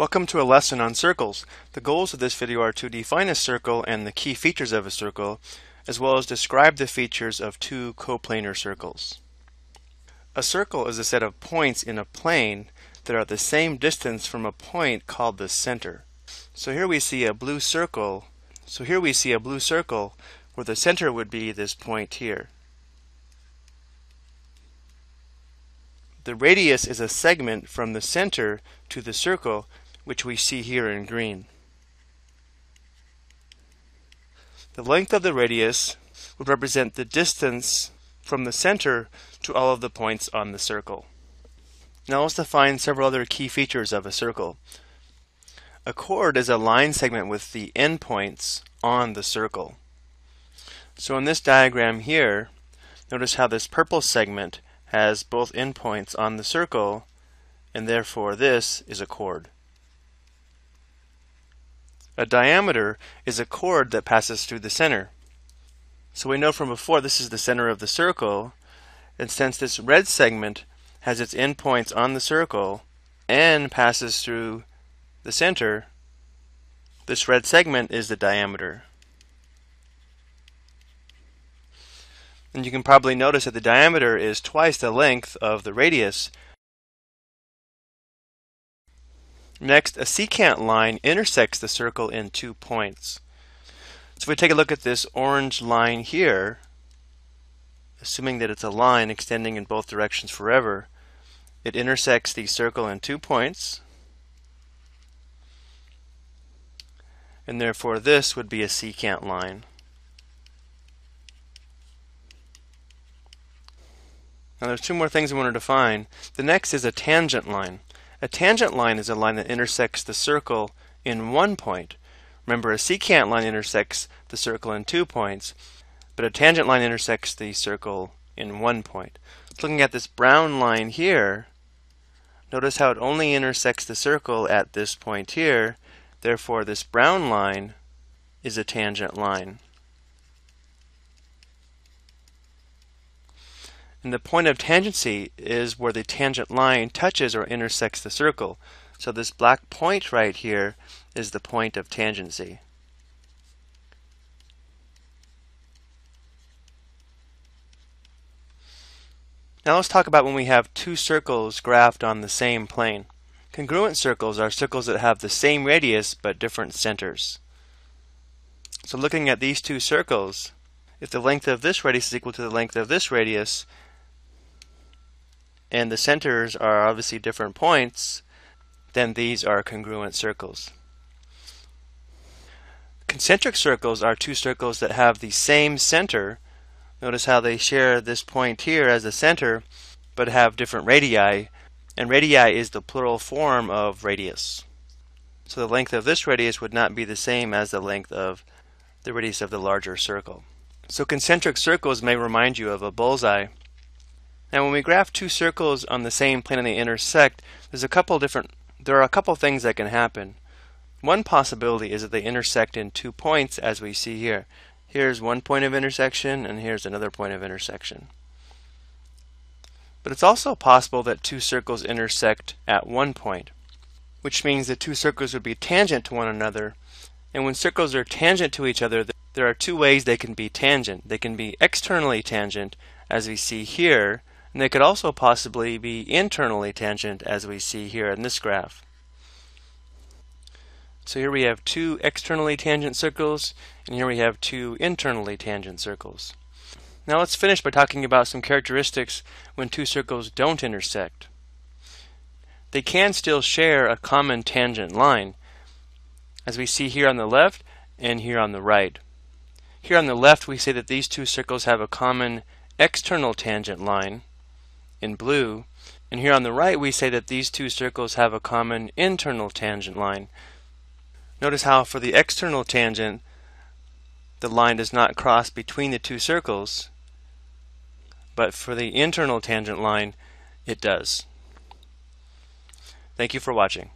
Welcome to a lesson on circles. The goals of this video are to define a circle and the key features of a circle, as well as describe the features of two coplanar circles. A circle is a set of points in a plane that are at the same distance from a point called the center. So here we see a blue circle. So here we see a blue circle where the center would be this point here. The radius is a segment from the center to the circle which we see here in green. The length of the radius would represent the distance from the center to all of the points on the circle. Now let's define several other key features of a circle. A chord is a line segment with the endpoints on the circle. So in this diagram here, notice how this purple segment has both endpoints on the circle, and therefore this is a chord. A diameter is a chord that passes through the center. So we know from before this is the center of the circle, and since this red segment has its endpoints on the circle and passes through the center, this red segment is the diameter. And you can probably notice that the diameter is twice the length of the radius, Next, a secant line intersects the circle in two points. So if we take a look at this orange line here, assuming that it's a line extending in both directions forever, it intersects the circle in two points, and therefore this would be a secant line. Now there's two more things we want to define. The next is a tangent line. A tangent line is a line that intersects the circle in one point. Remember, a secant line intersects the circle in two points, but a tangent line intersects the circle in one point. Looking at this brown line here, notice how it only intersects the circle at this point here. Therefore, this brown line is a tangent line. And the point of tangency is where the tangent line touches or intersects the circle. So this black point right here is the point of tangency. Now let's talk about when we have two circles graphed on the same plane. Congruent circles are circles that have the same radius but different centers. So looking at these two circles, if the length of this radius is equal to the length of this radius, and the centers are obviously different points, then these are congruent circles. Concentric circles are two circles that have the same center. Notice how they share this point here as the center, but have different radii, and radii is the plural form of radius. So the length of this radius would not be the same as the length of the radius of the larger circle. So concentric circles may remind you of a bullseye. Now when we graph two circles on the same plane and they intersect, there's a couple different there are a couple things that can happen. One possibility is that they intersect in two points as we see here. Here's one point of intersection and here's another point of intersection. But it's also possible that two circles intersect at one point, which means that two circles would be tangent to one another. And when circles are tangent to each other, there are two ways they can be tangent. They can be externally tangent, as we see here, and they could also possibly be internally tangent as we see here in this graph. So here we have two externally tangent circles, and here we have two internally tangent circles. Now let's finish by talking about some characteristics when two circles don't intersect. They can still share a common tangent line, as we see here on the left and here on the right. Here on the left we say that these two circles have a common external tangent line, in blue. And here on the right we say that these two circles have a common internal tangent line. Notice how for the external tangent the line does not cross between the two circles, but for the internal tangent line it does. Thank you for watching.